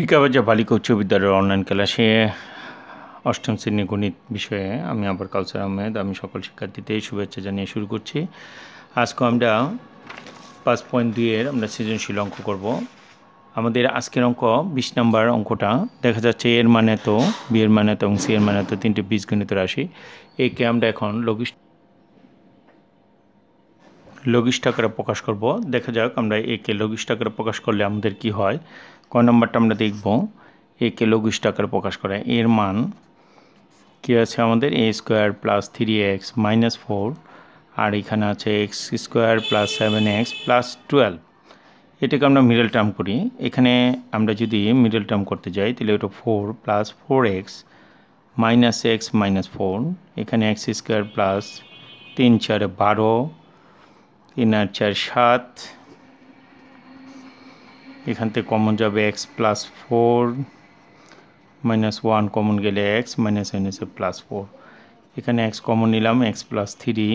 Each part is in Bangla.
রিকাবাজা বালিকা উচ্চ বিদ্যালয়ের অনলাইন ক্লাসে অষ্টম শ্রেণি গণিত বিষয়ে আমি আবার কাউসার আহমেদ, আমি সকল শিক্ষার্থীদের শুভেচ্ছা জানিয়ে শুরু করছি। আজকে আমরা পাঁচ পয়েন্ট দুইয়ের আমরা সৃজনশীল অঙ্ক করব। আমাদের আজকের অঙ্ক বিশ নাম্বার অঙ্কটা, দেখা যাচ্ছে এর মানে তো বি এর মানে তো এবং সি এর মানে তো তিনটে বীজগণিত রাশি। একে আমরা এখন লঘিষ্ঠ লঘিষ্ঠ আকারে প্রকাশ করব। দেখা যাক আমরা একে লঘিষ্ঠ আকারে প্রকাশ করলে আমাদের কি হয়। ক নম্বরটা আমরা দেখব? একে লঘিষ্ঠ আকারে প্রকাশ করে। এর মান কী আছে আমাদের? A square plus three X minus four আর এখানে আছে X square plus seven X plus twelve এটাকে আমরা মিডল টার্ম করি। এখানে আমরা যদি মিডল টার্ম করতে যাই, তাহলে ওটা four plus four X minus X minus four এখানে এক্স স্কোয়ার প্লাস তিন চার বারো, তিন আর চার সাত এখান থেকে কমন যাবে X plus four minus one common গেলে এক্স মাইনাস মাইনাসে প্লাস ফোর এখানে এক্স কমন নিলাম এক্স প্লাস থ্রি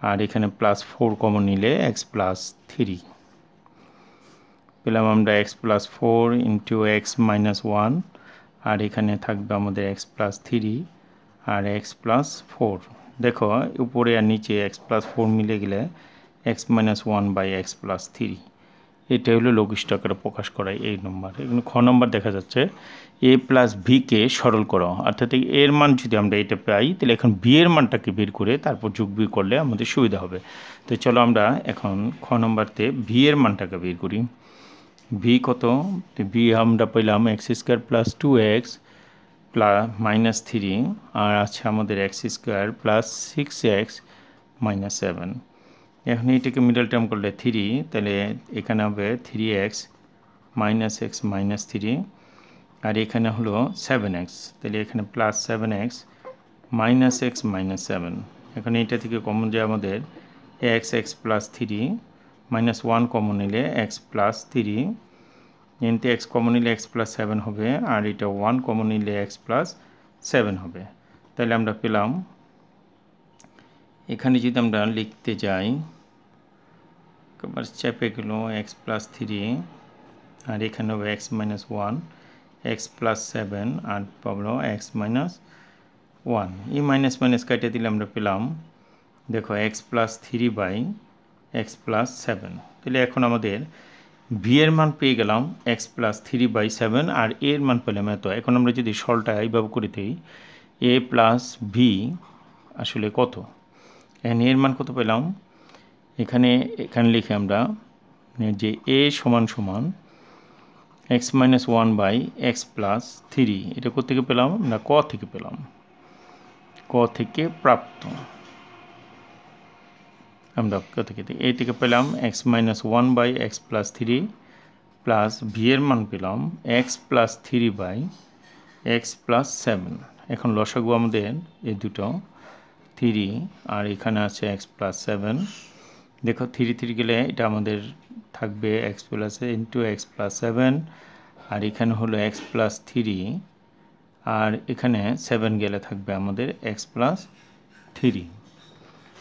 আর এখানে প্লাস ফোর কমন নিলে এক্স প্লাস থ্রি পেলাম আমরা X plus four into X minus one আর এখানে থাকবে আমাদের এক্স প্লাস থ্রি আর এক্স প্লাস ফোর দেখো, উপরে আর নিচে এক্স প্লাস ফোর মিলে গেলে X minus one by X plus three এটা হলো লঘিষ্ঠ আকারে প্রকাশ করায় এই নম্বর এখানে খ নম্বর দেখা যাচ্ছে। এ প্লাস ভিকে সরল করো। অর্থাৎ এর মান যদি আমরা এটা পাই, তাহলে এখন বি এর মানটাকে বের করে তারপর যোগ বিয়োগ করলে আমাদের সুবিধা হবে। তো চলো আমরা এখন খ নম্বরতে ভি এর মানটাকে বের করি। ভি কত? ভি আমরা পেলাম X square plus two X plus minus three আর আছে আমাদের X square plus six X minus seven এখন এটাকে মিডল টার্ম করলে থ্রি তাহলে এখানে হবে three X minus X minus three আর এখানে হলো সেভেন এক্স তাহলে এখানে plus seven X minus X minus seven এখন এইটা থেকে কমন যে আমাদের X X plus three minus one common নিলে এক্স প্লাস থ্রি এনতে এক্স কমন নিলে এক্স প্লাস সেভেন হবে, আর এটা ওয়ান কমন নিলে এক্স প্লাস সেভেন হবে। তাহলে আমরা পেলাম এখানে যদি আমরা লিখতে যাই একবার চেপে গেল এক্স প্লাস থ্রি আর এখানে হবে X minus one X plus seven আর পাবলো এক্স মাইনাস ওয়ান এই মাইনাস মাইনাস কাটিয়ে দিলে আমরা পেলাম, দেখো X plus three by X plus seven তাহলে এখন আমাদের ভি এর মান পেয়ে গেলাম X plus three by seven আর এর মান পেলাম এত। এখন আমরা যদি সলটা এইভাবে করে দিই এ প্লাস ভি আসলে কত? এখানে এর মান কত পেলাম। এখানে এখানে লিখে আমরা যে এ সমান সমান X minus one by X plus three, এটা কোথেকে পেলাম? না, ক থেকে পেলাম। ক থেকে প্রাপ্ত। আমরা ক থেকে এ থেকে পেলাম X minus one by X plus three plus V এর মান পেলাম X plus three by X plus seven. এখন লসাগু আমাদের এই দুটো থ্রি, আর এখানে আছে এক্স প্লাস সেভেন। দেখো, থ্রি থ্রি গেলে এটা আমাদের থাকবে X plus into X plus seven, আর এখানে হলো এক্স প্লাস থ্রি, আর এখানে সেভেন গেলে থাকবে আমাদের এক্স প্লাস থ্রি।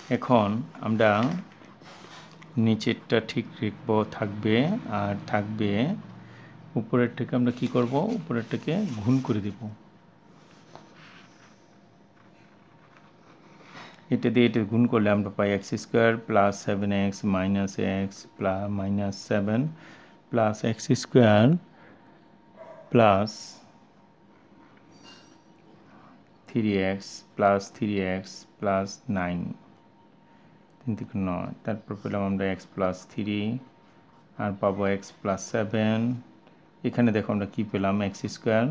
এখন আমরা নিচেরটা ঠিক রাখব, থাকবে, আর থাকবে, উপরেরটাকে আমরা কি করব? উপরেরটাকে ঘুণ করে দেবো। এটা দিয়ে এটা গুণ করলে আমরা পাই X square plus seven X minus X plus minus seven plus X square plus three X plus three X plus nine তিন থেকে নয়। তারপর পেলাম আমরা এক্স প্লাস থ্রি আর পাবো এক্স প্লাস সেভেন এখানে দেখো আমরা কী পেলাম? এক্স স্কোয়ার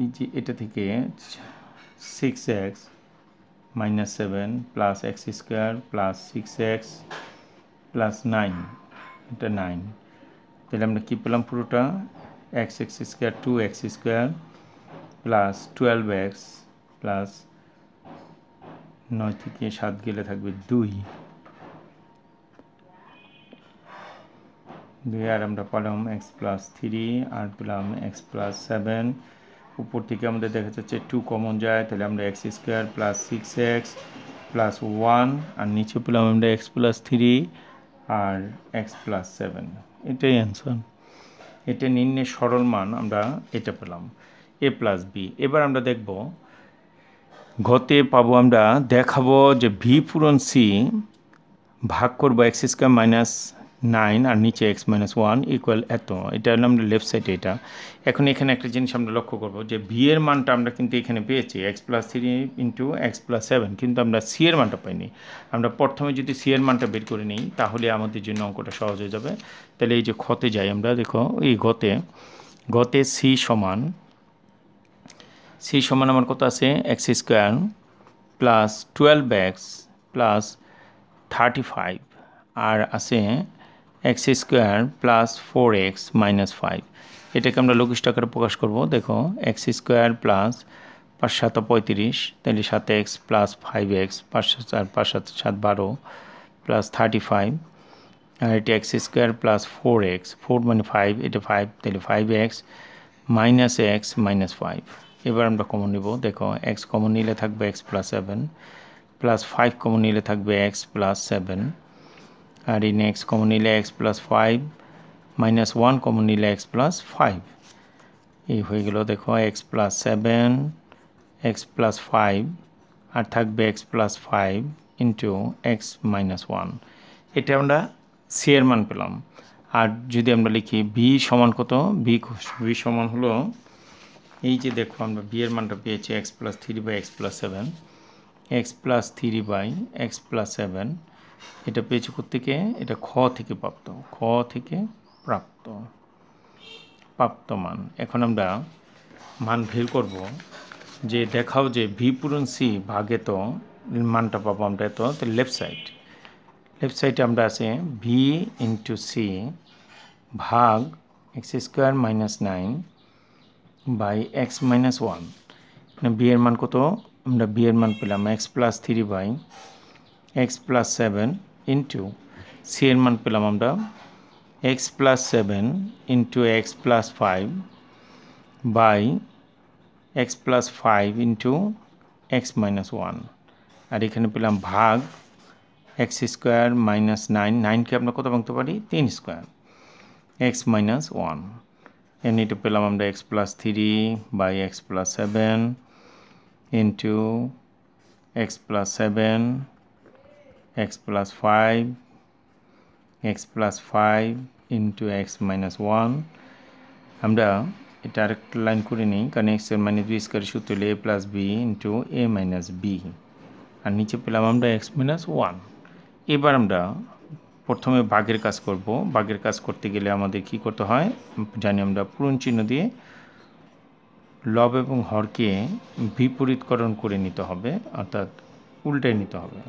এই যে এটা থেকে six X minus seven plus X square plus six X plus nine এটা নাইন তাহলে আমরা কী পেলাম পুরোটা X X square two X square plus twelve X plus নয় থেকে সাত গেলে থাকবে দুই। দুই আর আমরা পেলাম এক্স প্লাস থ্রি আর পেলাম এক্স প্লাস সেভেন উপর থেকে আমাদের দেখা যাচ্ছে টু কমন যায় তাহলে আমরা X square plus six X plus one আর নিচে পেলাম আমরা এক্স প্লাস থ্রি আর এক্স প্লাস সেভেন এটাই অ্যান্সার এটা নিম্নের সরল মান আমরা এটা পেলাম এ প্লাস বি এবার আমরা দেখব গতে পাবো আমরা দেখাবো যে ভি পূরণ সি ভাগ করব এক্স স্কোয়ার মাইনাস নাইন আর নিচে এক্স মাইনাস ওয়ান ইকুয়াল এত। এটা হলো আমরা লেফট সাইডে এটা। এখন এখানে একটা জিনিস আমরা লক্ষ্য করব যে ভি এর মানটা আমরা কিন্তু এখানে পেয়েছি X plus three into X plus seven কিন্তু আমরা সি এর মানটা পাইনি। আমরা প্রথমে যদি সি এর মানটা বের করে নিই, তাহলে আমাদের জন্য অঙ্কটা সহজ হয়ে যাবে। তাহলে এই যে ক্ষতে যাই আমরা, দেখো, এই গতে গতে সি সমান সি সমান আমার কত আছে? X square plus twelve X plus thirty five আর আছে X square plus four X minus five এটাকে আমরা লঘিষ্ঠ আকারে প্রকাশ করব। দেখো এক্স স্কোয়ার প্লাস পাঁচ পঁয়ত্রিশ, তাহলে সাত এক্স প্লাস ফাইভ এক্স পাঁচ চার পাঁচ সাত সাত বারো প্লাস থার্টি ফাইভ আর এটি X square plus four X four মানে ফাইভ এটা ফাইভ তাহলে five X minus X minus five এবার আমরা কমন নিব। দেখো এক্স কমন নিলে থাকবে X plus seven plus five common নিলে থাকবে এক্স প্লাস সেভেন আর ইন এক্স কমন নিলে X plus five minus one common নিলে এক্স প্লাস ফাইভ এই হয়ে গেল দেখো X plus seven X plus five আর থাকবে X plus five into X minus one এটা আমরা সি এর মান পেলাম। আর যদি আমরা লিখি বি সমান কত? বি বি সমান হলো এই যে দেখো, আমরা বি এর মানটা পেয়েছি X plus three by X plus seven X plus three by X plus seven এটা পেয়েছি থেকে এটা খ থেকে প্রাপ্ত। খ থেকে প্রাপ্ত। প্রাপ্ত মান এখন আমরা মান বের করব যে দেখাও যে ভি পূরণ সি ভাগে তো মানটা পাবো আমরা এত লেফট সাইড লেফট সাইডে আমরা আছে ভি ইন্টু সি ভাগ X square minus nine by X minus one B এর মান কত? আমরা বি এর মান পেলাম X plus three by X plus seven into C এর মান পেলাম আমরা X plus seven into X plus five by X plus five into X minus one আর এখানে পেলাম ভাগ এক্স স্কোয়ার মাইনাস নাইন নাইনকে আমরা কত ভাঙতে পারি? তিন স্কোয়ার এক্স মাইনাস ওয়ানের এটা পেলাম আমরা X plus three by X plus seven into X plus seven X plus five X plus five into X minus one আমরা এটা আরেকটা লাইন করে নিই, কারণ এক্সের মাইনাস বি স্কোয়ার সূত্র হলে A plus B into A minus B আর নিচে পেলাম আমরা এক্স মাইনাস ওয়ান এবার আমরা প্রথমে বাঘের কাজ করব। বাঘের কাজ করতে গেলে আমাদের কি করতে হয়? জানি আমরা পূরণ চিহ্ন দিয়ে লব এবং হরকে বিপরীতকরণ করে নিতে হবে, অর্থাৎ উল্টে নিতে হবে।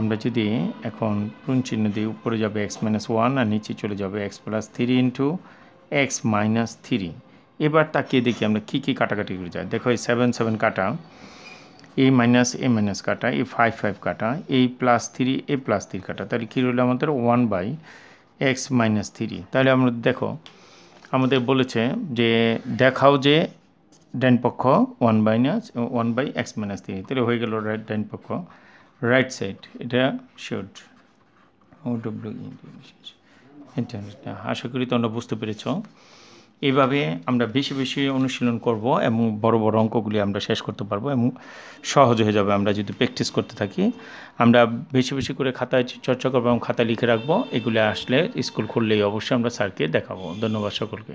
আমরা যদি এখন পূরণ চিহ্ন দিয়ে উপরে যাবে এক্স মাইনাস ওয়ান আর নিচে চলে যাবে X plus three into X minus three এবার তাকিয়ে দেখি আমরা কী কী কাটাকাটি করে যাই। দেখো এই সেভেন সেভেন কাটা এ মাইনাস এ মাইনাস কাটা এ ফাইভ ফাইভ কাটা এই প্লাস থ্রি এ প্লাস থ্রি কাটা। তাহলে কী রইল আমাদের? One by X minus three তাহলে আমরা দেখো, আমাদের বলেছে যে দেখাও যে ডাইন পক্ষ one minus one by X minus three তাহলে হয়ে গেল ডাইন পক্ষ। রাইট সাইড এটা শুড ও ডব্লিউ এটা আশা করি তোমরা বুঝতে পেরেছ। এইভাবে আমরা বেশি বেশি অনুশীলন করব এবং বড় বড় অঙ্কগুলি আমরা শেষ করতে পারব এবং সহজ হয়ে যাবে আমরা যদি প্র্যাকটিস করতে থাকি। আমরা বেশি বেশি করে খাতায় চর্চা করব এবং খাতা লিখে রাখব। এগুলি আসলে স্কুল খুললেই অবশ্যই আমরা স্যারকে দেখাবো। ধন্যবাদ সকলকে।